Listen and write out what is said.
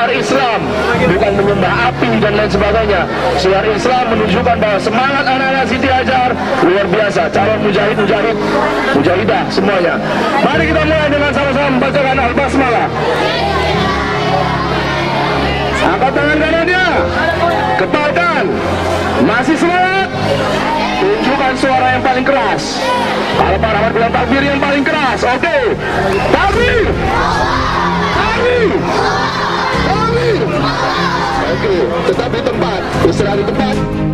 syiar Islam, bukan menyembah api dan lain sebagainya. Syiar Islam menunjukkan bahwa semangat anak-anak Siti Hajar luar biasa. Calon mujahid-mujahid, mujahidah semuanya. Mari kita mulai dengan sama-sama membacakan Al-Basmalah. Angkat tangan kanannya. Kepalkan. Masih semangat. Tunjukkan suara yang paling keras. Kalau Pak Rahmat bilang takbir yang paling keras. Oke. Takbir. Takbir. Takbir. Oke. Tetap di tempat. Istirahat di tempat.